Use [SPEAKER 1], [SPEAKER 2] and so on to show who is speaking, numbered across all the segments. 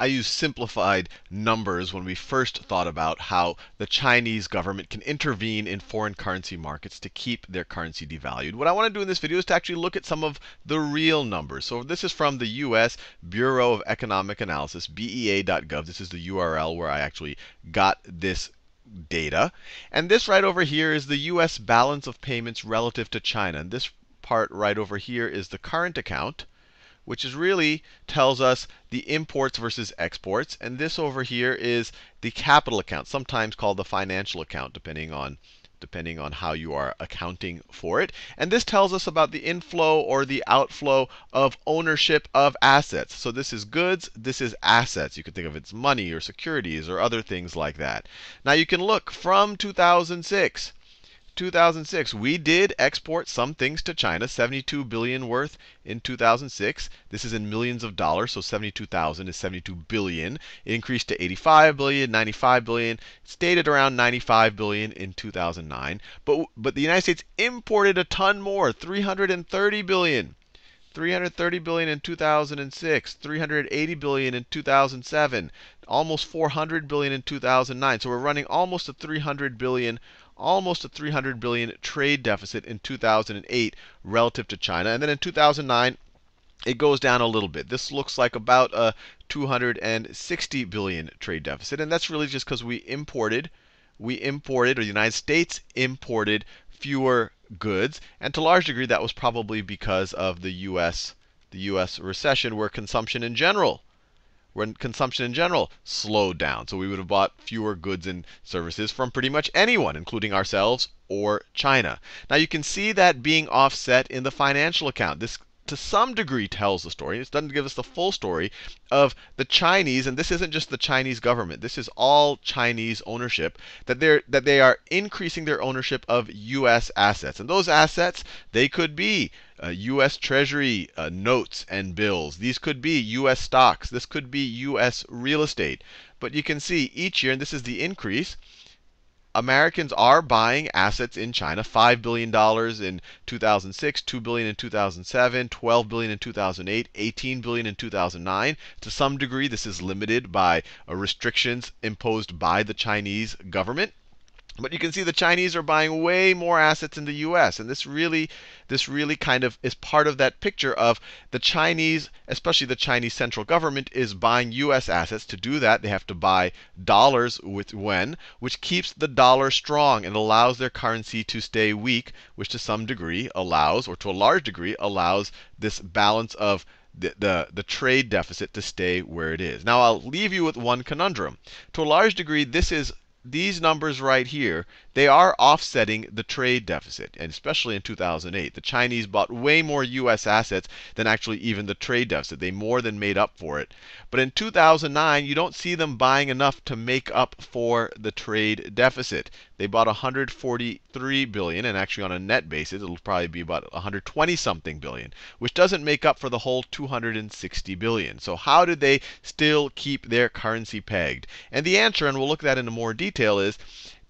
[SPEAKER 1] I use simplified numbers when we first thought about how the Chinese government can intervene in foreign currency markets to keep their currency devalued. What I want to do in this video is to actually look at some of the real numbers. So this is from the US Bureau of Economic Analysis, BEA.gov. This is the URL where I actually got this data. And this right over here is the US balance of payments relative to China. And this part right over here is the current account which is really tells us the imports versus exports. And this over here is the capital account, sometimes called the financial account, depending on depending on how you are accounting for it. And this tells us about the inflow or the outflow of ownership of assets. So this is goods, this is assets. You could think of it as money or securities or other things like that. Now you can look from 2006 2006, we did export some things to China, 72 billion worth in 2006. This is in millions of dollars, so 72,000 is 72 billion. It increased to 85 billion, 95 billion. Stayed at around 95 billion in 2009. But but the United States imported a ton more, 330 billion. 330 billion in 2006, 380 billion in 2007, almost 400 billion in 2009. So we're running almost a 300 billion almost a 300 billion trade deficit in 2008 relative to China. And then in 2009, it goes down a little bit. This looks like about a 260 billion trade deficit, and that's really just because we imported, we imported, or the United States imported fewer goods, and to a large degree that was probably because of the U.S. the U.S. recession, where consumption in general when consumption in general slowed down. So we would have bought fewer goods and services from pretty much anyone, including ourselves or China. Now you can see that being offset in the financial account. This to some degree tells the story. It doesn't give us the full story of the Chinese, and this isn't just the Chinese government. This is all Chinese ownership that they're that they are increasing their ownership of U.S. assets, and those assets they could be uh, U.S. Treasury uh, notes and bills. These could be U.S. stocks. This could be U.S. real estate. But you can see each year, and this is the increase. Americans are buying assets in China. $5 billion in 2006, 2 billion in 2007, $12 billion in 2008, $18 billion in 2009. To some degree, this is limited by uh, restrictions imposed by the Chinese government. But you can see the Chinese are buying way more assets in the US. And this really, this really kind of is part of that picture of the Chinese, especially the Chinese central government, is buying US assets. To do that, they have to buy dollars with yuan, which keeps the dollar strong and allows their currency to stay weak, which to some degree allows, or to a large degree, allows this balance of the, the, the, trade deficit to stay where it is. Now, I'll leave you with one conundrum. To a large degree, this is these numbers right here, they are offsetting the trade deficit, and especially in 2008. The Chinese bought way more US assets than actually even the trade deficit. They more than made up for it. But in 2009, you don't see them buying enough to make up for the trade deficit. They bought 143 billion, and actually on a net basis, it'll probably be about 120 something billion, which doesn't make up for the whole 260 billion. So how did they still keep their currency pegged? And the answer, and we'll look at that in more detail, is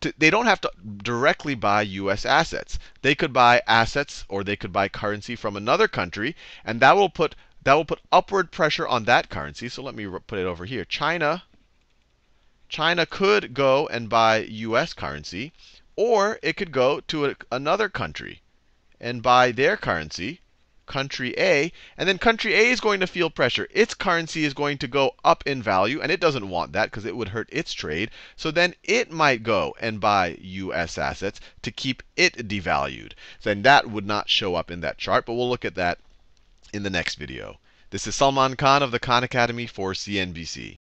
[SPEAKER 1] to, they don't have to directly buy US assets. They could buy assets or they could buy currency from another country, and that will put that will put upward pressure on that currency. So let me put it over here. China China could go and buy US currency, or it could go to a, another country and buy their currency country A, and then country A is going to feel pressure. Its currency is going to go up in value, and it doesn't want that because it would hurt its trade. So then it might go and buy US assets to keep it devalued. Then that would not show up in that chart, but we'll look at that in the next video. This is Salman Khan of the Khan Academy for CNBC.